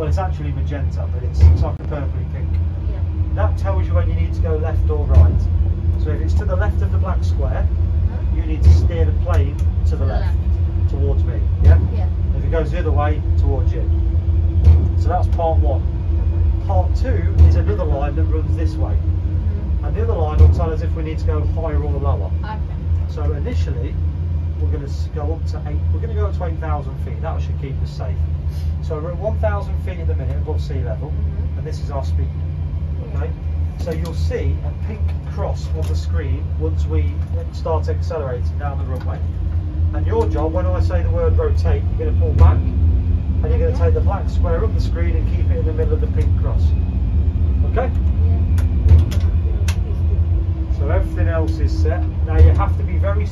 Well, it's actually magenta, but it's, it's like a purpley pink. Yeah. That tells you when you need to go left or right. So if it's to the left of the black square, Huh? you need to steer the plane to the the left, left. towards me. Yeah? Yeah. If it goes the other way, towards you. So that's part one. Part two is another line that runs this way. Mhm. And the other line will tell us if we need to go higher or lower. Okay. So initially, we're going to go up to eight. We're going to go up to 8,000 feet. That should keep us safe. So we're at 1,000 feet at the minute above sea level, Mhm. and this is our speed. Okay. So you'll see a pink cross on the screen once we start accelerating down the runway. And your job, when I say the word rotate, you're going to pull back, and you're going to take the black square up the screen and keep it in the middle of the pink cross. Okay. So everything else is set. Now you have to be very